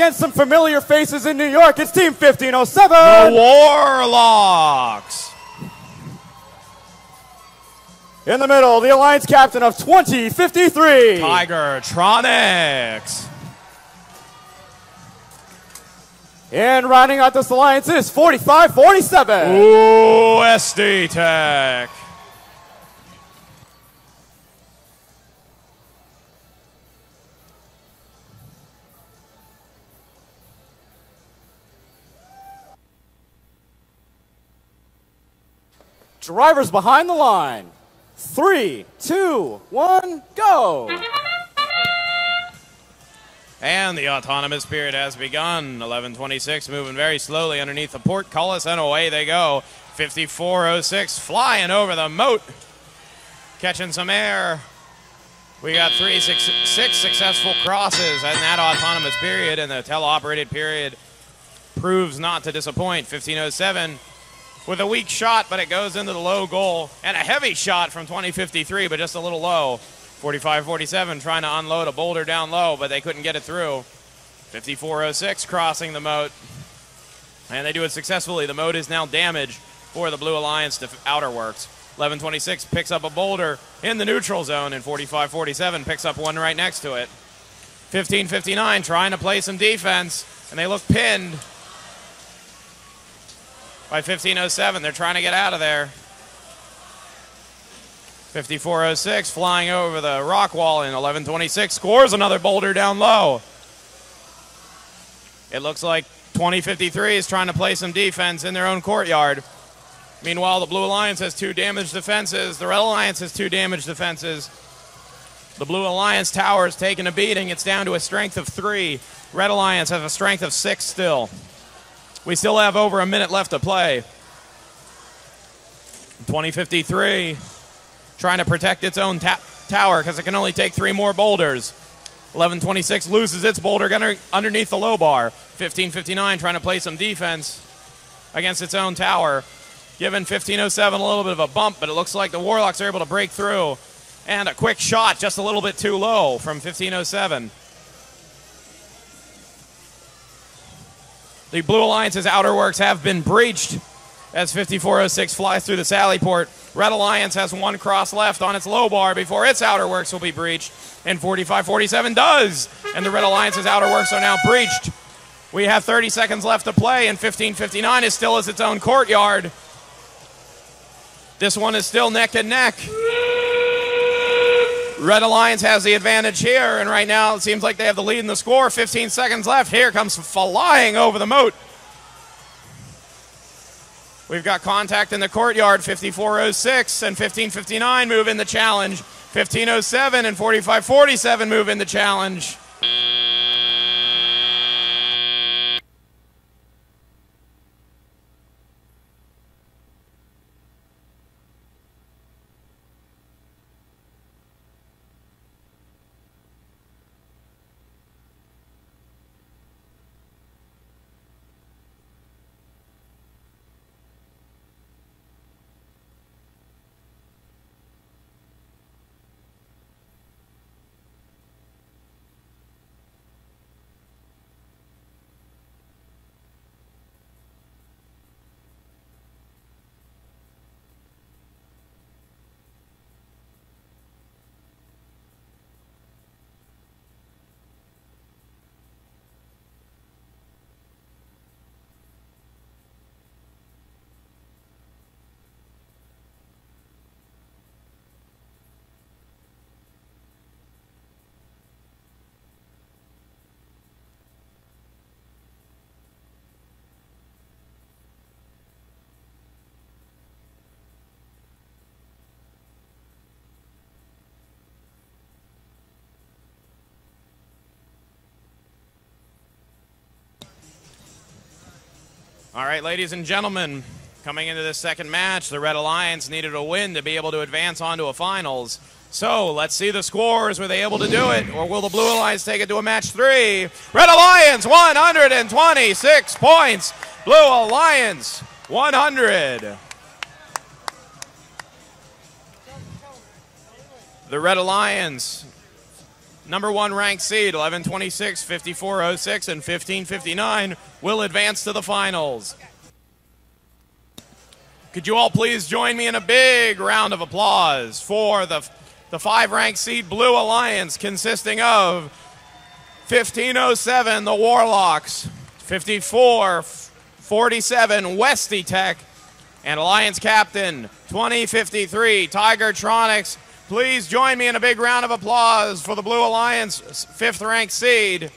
against some familiar faces in New York. It's Team 1507. The Warlocks. In the middle, the Alliance captain of 2053. Tiger Tronics. And rounding out this alliance is 4547. Ooh, SD Tech. Drivers behind the line. Three, two, one, go. And the autonomous period has begun. 1126 moving very slowly underneath the portcullis, and away they go. 5406 flying over the moat, catching some air. We got three, six, six successful crosses in that autonomous period, and the teleoperated period proves not to disappoint. 1507 with a weak shot, but it goes into the low goal, and a heavy shot from 2053, but just a little low. 45 47 trying to unload a boulder down low, but they couldn't get it through. 5406 crossing the moat, and they do it successfully. The moat is now damaged for the Blue Alliance to Outer Works. 1126 picks up a boulder in the neutral zone, and 45 47 picks up one right next to it. 1559 trying to play some defense, and they look pinned by 1507. They're trying to get out of there. 5406 flying over the rock wall in 1126 scores another boulder down low. It looks like 2053 is trying to play some defense in their own courtyard. Meanwhile, the Blue Alliance has two damaged defenses. The Red Alliance has two damaged defenses. The Blue Alliance tower is taking a beating. It's down to a strength of three. Red Alliance has a strength of six still. We still have over a minute left to play. 2053 trying to protect its own tower because it can only take three more boulders. 1126 loses its boulder under- underneath the low bar. 1559 trying to play some defense against its own tower. Giving 1507 a little bit of a bump, but it looks like the Warlocks are able to break through. And a quick shot, just a little bit too low from 1507. The Blue Alliance's outer works have been breached as 5406 flies through the sally port. Red Alliance has one cross left on its low bar before its outer works will be breached, and 4547 does. And the Red Alliance's outer works are now breached. We have 30 seconds left to play, and 1559 is still as its own courtyard. This one is still neck and neck. Red Alliance has the advantage here, and right now it seems like they have the lead in the score. 15 seconds left. Here comes flying over the moat. We've got contact in the courtyard. 5406 and 1559 move in the challenge. 1507 and 4547 move in the challenge. All right, ladies and gentlemen, coming into this second match, the Red Alliance needed a win to be able to advance onto a finals. So let's see the scores. Were they able to do it, or will the Blue Alliance take it to a match three? Red Alliance, 126 points. Blue Alliance, 100. The Red Alliance number one ranked seed 1126, 5406, and 1559 will advance to the finals. Could you all please join me in a big round of applause for the, the five ranked seed Blue Alliance consisting of 1507, the Warlocks, 54 47, Westy Tech, and Alliance Captain 2053, Tigertronics. Please join me in a big round of applause for the Blue Alliance fifth ranked seed